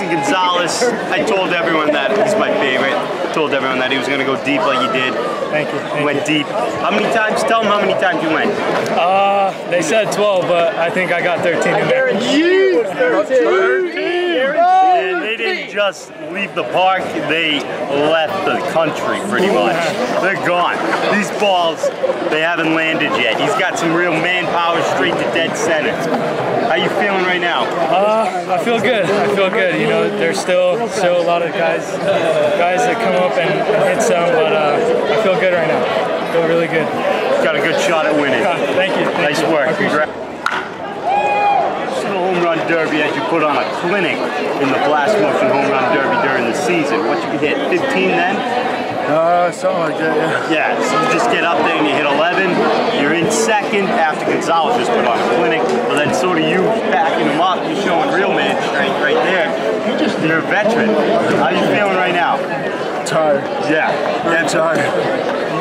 Jason Gonzalez. I told everyone that he's my favorite. Told everyone that he was going to go deep like he did. Thank you. Thank went you. deep. How many times? Tell them how many times you went. Uh, they said 12, but I think I got 13 in there. You 13. And they didn't just leave the park, they left the country pretty much. They're gone. These balls, they haven't landed yet. He's got some real manpower straight to dead center. How you feeling right now? Uh, I feel good. I feel good. You know, there's still still a lot of guys guys that come up and, and hit some, but uh, I feel good right now. I feel really good. Got a good shot at winning. Uh, thank you. Thank Nice you. work. I appreciate it. Congrats. Derby as you put on a clinic in the Blast Motion home run derby during the season. What you could hit 15 then? Uh, something like that, yeah. Yeah, so you just get up there and you hit 11. You're in second after Gonzalez just put on a clinic. But then sort of you backing him up, you're showing real man strength right there. You're just, you're a veteran. How you feeling right now? Tired. Yeah. Very tired.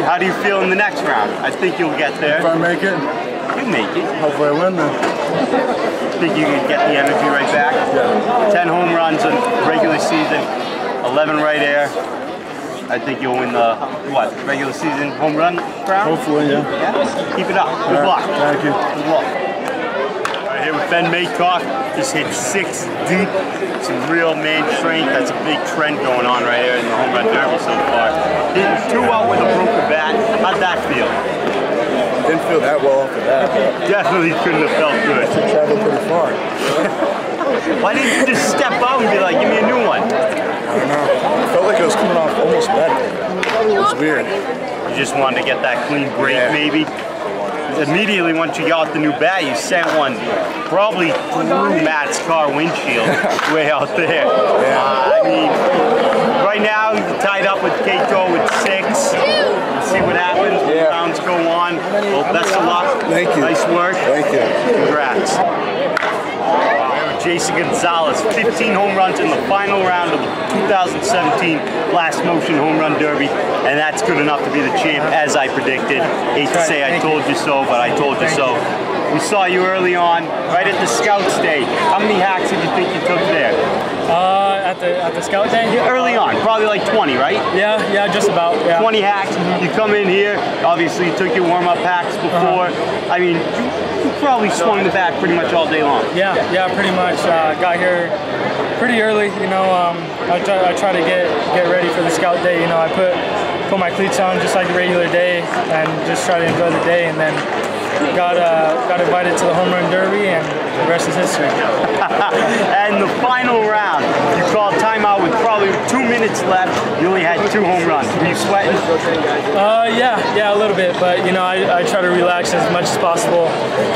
How do you feel in the next round? I think you'll get there. If I make it, You make it. hopefully I win then. Think you can get the energy right back? Yeah. 10 home runs in regular season, 11 right air. I think you'll win the, what, regular season home run crown? Hopefully, yeah. Yeah? Keep it up. Good luck. right, Thank you. Good luck. Right here with Ben Maycock, just hit six deep. Some real man strength. That's a big trend going on right here in the home run derby so far. Hitting two out with a broken bat. How'd that feel? Didn't feel that well off the bat. Definitely couldn't have felt good. but Traveled pretty far. Why didn't you just step out and be like, give me a new one? I don't know. It felt like I was coming off almost better. It was weird. You just wanted to get that clean break, Yeah. maybe. Immediately once you got the new bat, you sent one probably through Matt's car windshield way out there. Uh, I mean, right now tied up with Kato with six. We'll see what happens when Yeah. rounds go on. Well, best of luck. Thank you. Nice work. Thank you. Congrats. Jason Gonzalez, 15 home runs in the final round of the 2017 Blast Motion Home Run Derby, and that's good enough to be the champ, as I predicted. Hate to say I told you so, but I told you so. We saw you early on, right at the Scouts Day. How many hacks did you think you took there? Uh, at the at the scout day. Early on, probably like 20, right? Yeah, yeah, just about. Yeah. 20 hacks. You come in here, obviously you took your warm-up hacks before. I mean, you, you probably swung the bat pretty much all day long. Yeah, yeah, pretty much. Uh, got here pretty early. You know, um, I try I try to get get ready for the scout day. You know, I put put my cleats on just like a regular day and just try to enjoy the day. And then got uh, got invited to the home run derby, and the rest is history. and the final round, you called timeout with probably two minutes left. You only had two home runs. Were you sweating? Uh, yeah, yeah, a little bit, but you know, I, I try to relax as much as possible.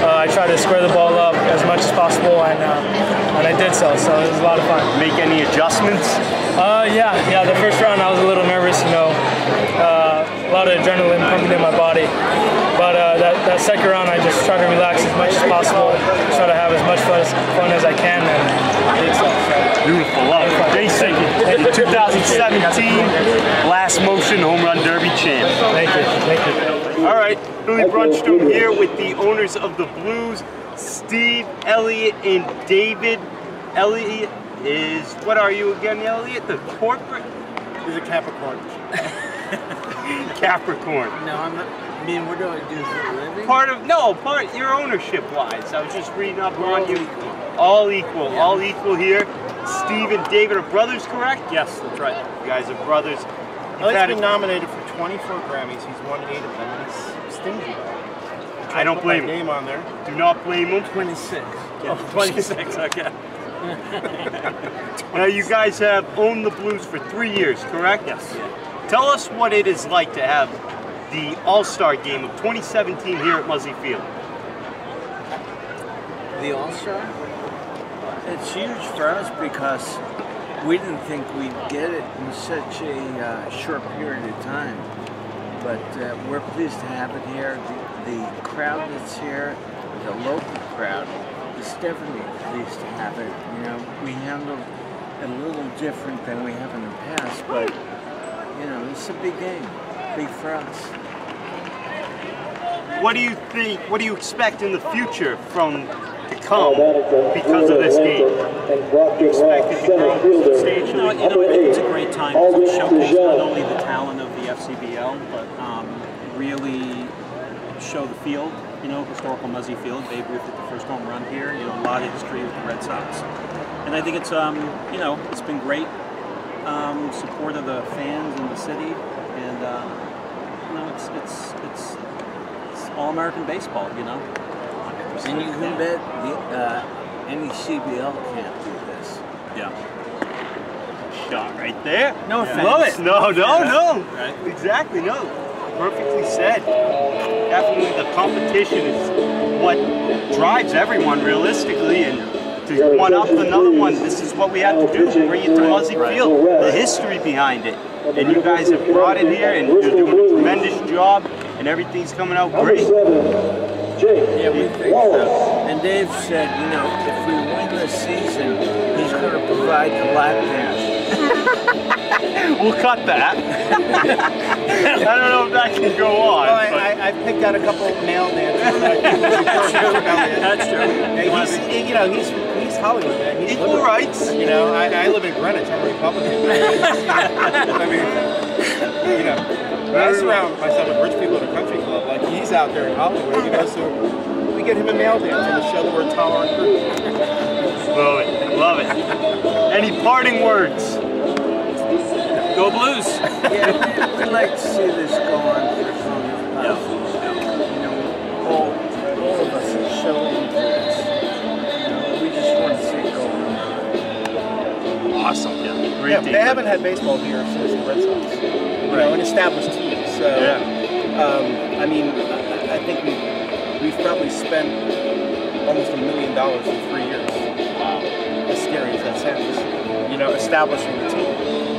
Uh, I try to square the ball up as much as possible, and uh, and I did so. So it was a lot of fun. Make any adjustments? Uh, yeah, yeah. The first round I was a little nervous, you know, uh, a lot of adrenaline pumping in my body. But uh, that, that second round, I just try to relax as much as possible, try to have as much fun as, fun as I can, and I did so. so. Beautiful. Love it. Jason, Thank you. 2017 Blast Motion Home Run Derby champ. Thank you, thank you. All right, Billy Brunstrom here with the owners of the Blues, Steve, Elliott, and David. Elliott is, what are you again, Elliott? The corporate He's a Capricorn. Capricorn. No, I'm not. I mean, what do I do for a living? Part of, no, part, your ownership wise. I was just reading up We're on all you. equal. All equal, all equal here. Steve and David are brothers, correct? Yes, that's right. You guys are brothers. You've Elliott's had been nominated for 24 Grammys. He's won eight of them, and he's stingy. I don't Put my blame him. name on there. Do not blame him. 26. Oh, 26, okay. now you guys have owned the Blues for three years, correct? Yes. Tell us what it is like to have the All-Star game of 2017 here at Muzzy Field. The All Star? It's huge for us because we didn't think we'd get it in such a uh, short period of time. But uh, we're pleased to have it here. The, the crowd that's here, the local crowd, is definitely pleased to have it. You know, we handled it a little different than we have in the past, but you know, it's a big game, big for us. What do you think, what do you expect in the future from the become because of this game? Expected to grow to the stage. You know, you know, I think it's a great time to showcase not only the talent of the FCBL, but um, really show the field. You know, historical Muzzy Field. Babe Ruth hit the first home run here. You know, a lot of history with the Red Sox, and I think it's um, you know, it's been great um, support of the fans in the city, and uh, you know, it's it's it's, it's all American baseball. You know. And you can bet the, uh, NECBL can't do this. Yeah. Shot right there. No offense. Love it. No, no, Yeah. no. Right. Exactly, no. Perfectly said. Definitely the competition is what drives everyone realistically and to one up another one, this is what we have to do, bring it to Muzzy Field, the history behind it. And you guys have brought it here and you're doing a tremendous job and everything's coming out great. Yeah, we think so. And Dave said, you know, if we win this season, he's going to provide the lap dance. We'll cut that. I don't know if that can go on. Well, I, but- I, I've picked out a couple of male dancers. that I That's true. He's, he- you know, he's he's Hollywood, man. He's Equal liberal. rights. You know, I, I live in Greenwich. I'm a Republican. I mean, you know, I surround myself with rich people at a country club. Like he's out there in Hollywood, you know. So we get him a male dancer to show that we're a tolerant group. Love it. Love it. Any parting words? Go Blues. Yeah, we'd like to see this go on for as long as possible. You know, all, all of us are so into this. You know, we just want to see it go on. Awesome. Yeah. Great Yeah, team. they haven't had baseball here since the Red Sox. You know, an established team. So, Yeah. um, I mean, I, I think we we've probably spent almost a million dollars in three years. Wow. As scary as that sounds, you know, establishing the team.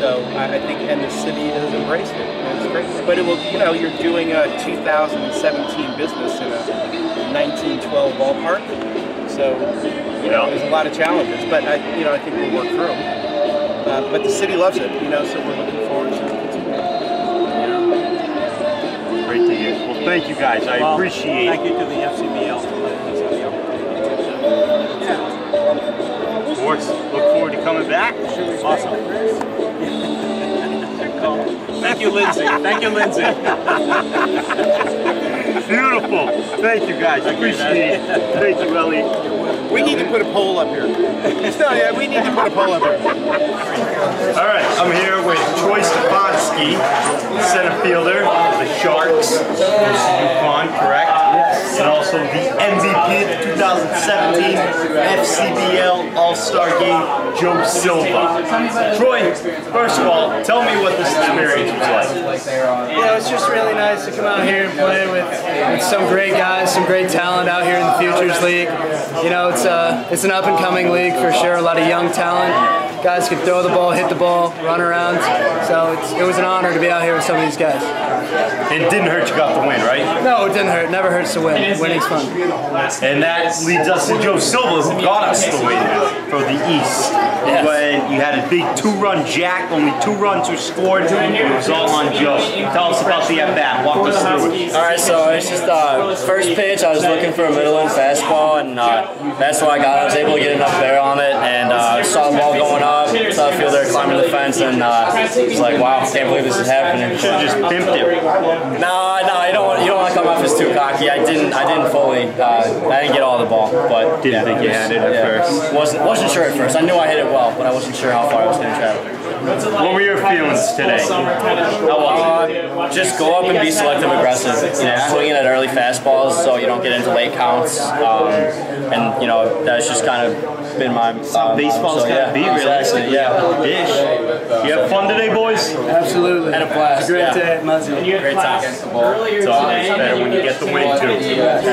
So I, I think, and the city has embraced it. And it's great. But it will, you know, you're doing a 2017 business in a 1912 ballpark. So, you know, there's a lot of challenges. But I, you know, I think we'll work through them. Uh, but the city loves it, you know, so we're looking forward to continuing. Great to hear. Well, thank you guys. I Well, appreciate Thank you to the FCBL. for letting us have the opportunity Of course. Look forward to coming back. Awesome. Thank you, Lindsay. Thank you, Lindsay. Beautiful. Thank you guys. Appreciate it. Thank you, Ellie. We need to put a poll up here. no, yeah, we need to put a poll up here. All right, I'm here with Troy Stefanski, center fielder of the Sharks, UConn, correct? And also the MVP of the 2017 FCBL All-Star Game, Joe Silva. Troy, first of all, tell me what this experience was like. Yeah, it's just really nice to come out here and play with, with some great guys, some great talent out here in the Futures League. You know, it's uh, it's an up and coming league for sure. A lot of young talent. Guys can throw the ball, hit the ball, run around. So it's, it was an honor to be out here with some of these guys. It didn't hurt you got the win, right? No, it didn't hurt. Never hurts to win. Winning's fun. And that leads us to Joe Silva, who got us the win for the East. Yes. When you had a big two-run jack, only two runs were scored, it was all on Joe. Tell us about the at-bat, walk us through it. All right, so it's just uh, first pitch. I was looking for a middle and fastball, and uh, that's what I got. I was able to get enough bear on it, and uh, saw the ball going up. Saw the fielder climbing the fence, and uh, was like, "Wow, can't believe this is happening." Should've just pimped it. No, no, you don't want you don't want to come off as too cocky. I didn't I didn't fully uh, I didn't get all the ball, but Didn't think you had it at first. Wasn't wasn't sure at first. I knew I hit it well, but I wasn't sure how far I was going to travel. What were your feelings today? Uh, just go up and be selective aggressive. You know, swinging at early fastballs so you don't get into late counts. Um, and you know that's just kind of been my um, Baseball's so, gotta yeah, be realistic. exactly, Yeah, Dish. You have fun today, boys? Absolutely. Had a blast, It's a great yeah. day at Muzzy. great time. It's always better when you get the win, too.